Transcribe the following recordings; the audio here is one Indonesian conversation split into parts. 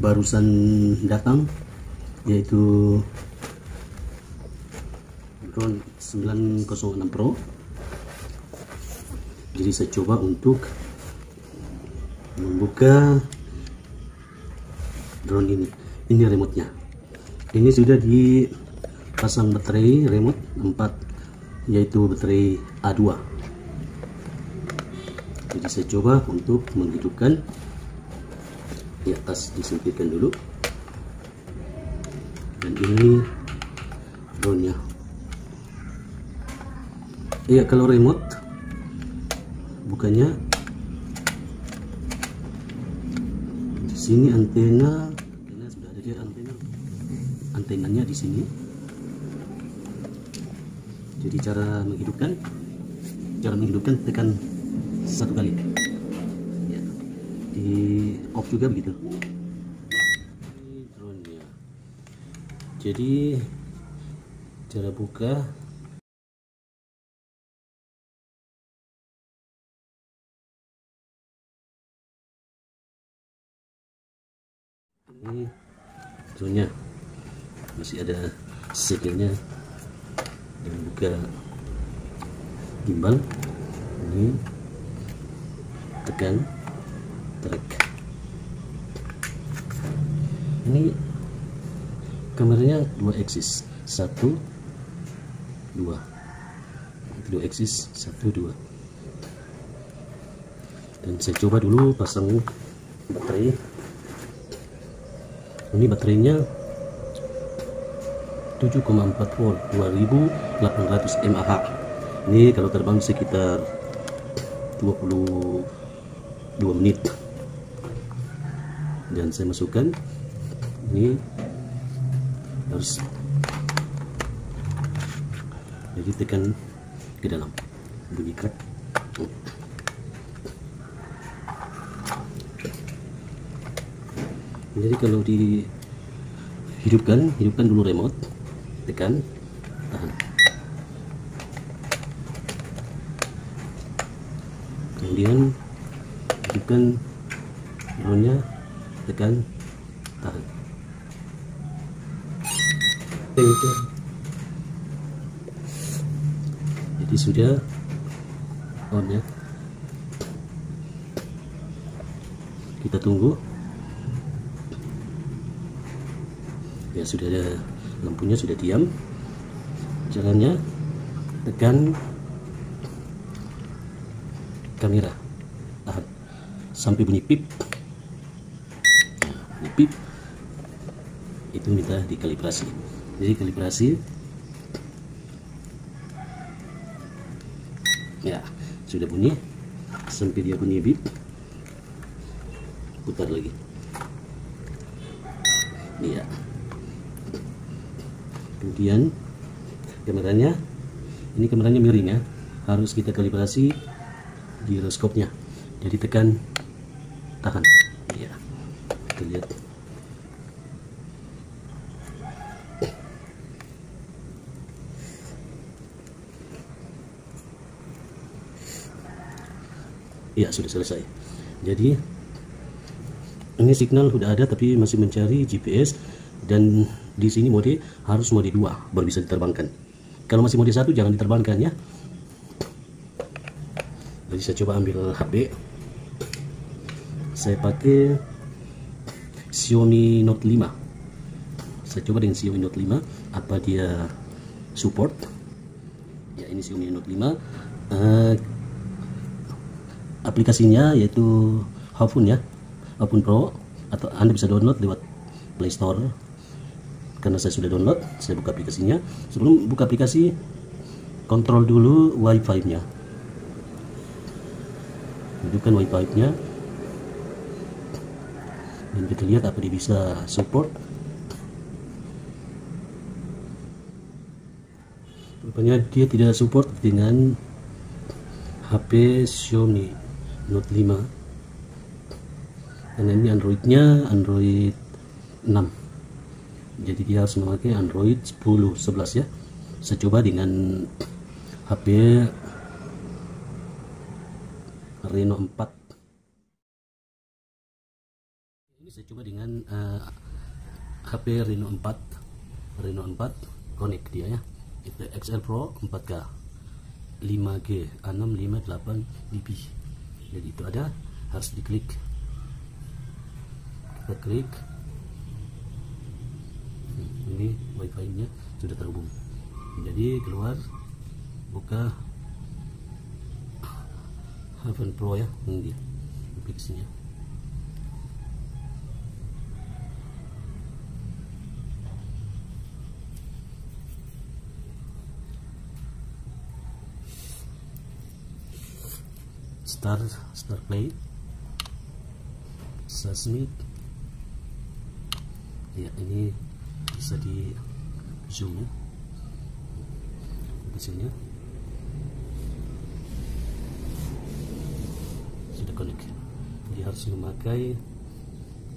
barusan datang yaitu drone 906 Pro. Jadi saya coba untuk membuka drone ini. Ini remote nya ini sudah dipasang baterai remote 4 yaitu baterai A2 jadi saya coba untuk menghidupkan di atas disempitkan dulu. Dan ini drone nya iya kalau remote bukannya di sini antena antena sudah ada dia antena. Antenanya di sini. Jadi cara menghidupkan cara menghidupkan tekan satu kali. Di off juga begitu? Drone nya jadi cara buka. Ini drone masih ada segelnya dan buka gimbal. Ini tekan track ini kameranya dua eksis. Satu dua. Dua eksis satu dua. Dan saya coba dulu pasang baterai. Ini baterainya 7,4 volt 2800 mAh. Ini kalau terbang sekitar 22 menit dan saya masukkan. Ini harus jadi tekan ke dalam. Bunyi crack jadi kalau dihidupkan hidupkan dulu remote. Tekan tahan. Kemudian hidupkan drone nya tekan tahan jadi sudah on ya. Kita tunggu. Ya sudah ada lampunya sudah diam. Jalannya tekan kamera. Tahan. Sampai bunyi pip pip itu minta dikalibrasi. Jadi kalibrasi ya sudah bunyi. Sampai dia bunyi bip. Putar lagi. Iya. Kemudian kameranya ini kameranya miring ya. Harus kita kalibrasi giroskopnya jadi tekan tahan kita lihat. Ya sudah selesai. Jadi ini signal sudah ada tapi masih mencari GPS dan di sini mode harus mode 2 baru bisa diterbangkan. Kalau masih mode 1 jangan diterbangkan ya. Jadi saya coba ambil HP saya pakai Xiaomi Note 5 saya coba dengan Xiaomi Note 5 apa dia support? Ya ini Xiaomi Note 5 uh, aplikasinya yaitu Hafun ya Hafun Pro atau Anda bisa download lewat Play Store. Karena saya sudah download saya buka aplikasinya. Sebelum buka aplikasi kontrol dulu wifi nya hidupkan wifi nya dan kita lihat apa dia bisa support. Rupanya dia tidak support dengan HP Xiaomi Note 5 karena ini Androidnya Android 6 jadi dia harus memakai Android 10 11 ya. Saya coba dengan HP Reno 4 saya coba dengan uh, HP Reno 4 Reno 4 connect dia ya. Itu XL Pro 4K 5G 658 dB jadi itu ada harus diklik. Kita klik. Hmm, ini wifi nya sudah terhubung. Jadi keluar buka. Haven Pro ya ini dia aplikasinya start start play. Submit ya ini bisa di zoom. Ya hasilnya. Sudah connect. Jadi harus memakai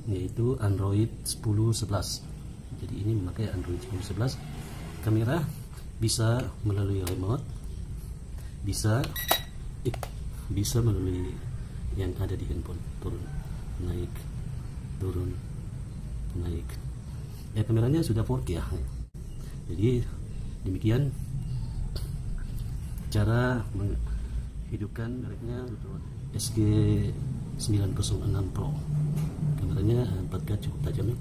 yaitu Android 10.11 jadi ini memakai Android 10.11 kamera bisa melalui remote bisa bisa melalui yang ada di handphone turun naik turun naik. Ya kameranya sudah 4K ya. Jadi demikian cara menghidupkan mereknya SG 906 Pro. Kameranya 4K cukup tajam ya.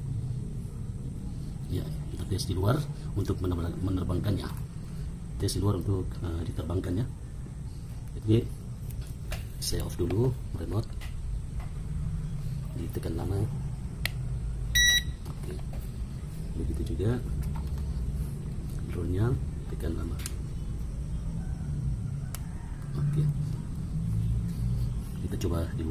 Ya kita tes di luar untuk menerbangkannya. Tes di luar untuk uh, diterbangkannya jadi saya off dulu remote. Ditekan lama. Oke. Begitu juga. Drone nya tekan lama. Oke. Kita coba di